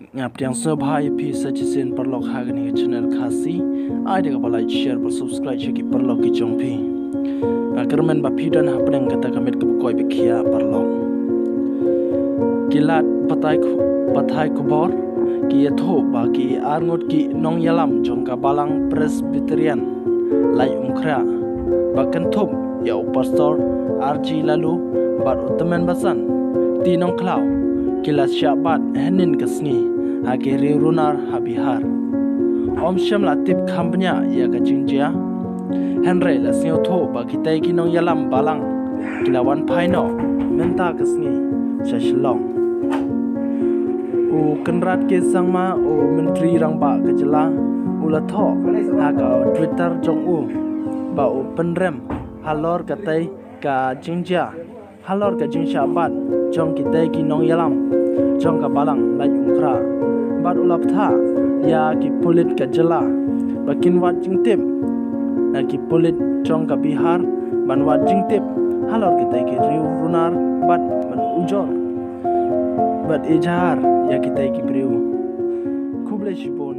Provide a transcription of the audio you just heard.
प्रियांशा भाई भी सच सेन पर लोग हागनी चैनल खासी आइड का बलाइ शेयर पर सब्सक्राइब शेकी पर लोग की चोंग भी करमेन बा फीडन हपडेंग कता कमेट कब कोई भी खिया पर लोग किलात पताई पताई कुबोर कि ये थो बाकी आरंगोट की नोंग यलम जोंग का बालांग प्रेस्बिटेरियन लाई उमखरा बाकन थोप या उपस्टोर आरजी लालू बार उत्तमन बसन तीनों खलाओ kilas syabat henin kesni hake runar habihar. Om syam latip kampnya ya ka jingjia henry la snyo tho ba kitai kinong yalam balang kilawan phaino menta kesni shashlong o kenrat ke sangma o menteri rang ba kejela ula tho ka twitter jong u ba o penrem halor katai ka jingjia halor ka jing syabat jong kitai kinong yalam jong ka balang la yungkra bat ulap tha ya ki pulit ka jela. Bakin wat jing tip. Na ki pulit jong ka bihar ban wat jing tip. Halor kitai ki riu runar bat man ujor. Bat ijar ya kitai ki briu kuble shipo